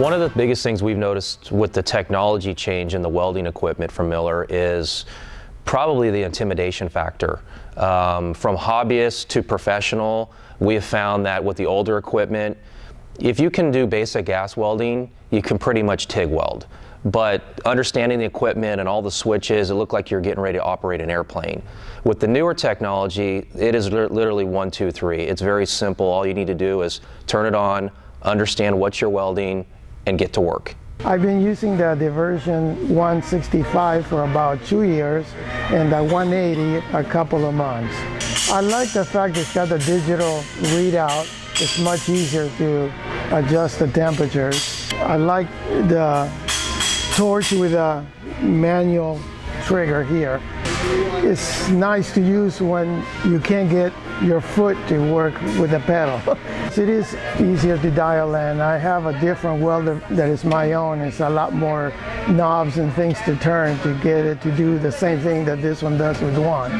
One of the biggest things we've noticed with the technology change in the welding equipment from Miller is probably the intimidation factor. Um, from hobbyist to professional, we have found that with the older equipment, if you can do basic gas welding, you can pretty much TIG weld. But understanding the equipment and all the switches, it looked like you're getting ready to operate an airplane. With the newer technology, it is literally one, two, three. It's very simple. All you need to do is turn it on, understand what you're welding, and get to work. I've been using the Diversion 165 for about two years and the 180 a couple of months. I like the fact it's got the digital readout. It's much easier to adjust the temperatures. I like the torch with a manual trigger here. It's nice to use when you can't get your foot to work with the pedal. it is easier to dial in. I have a different welder that is my own. It's a lot more knobs and things to turn to get it to do the same thing that this one does with one.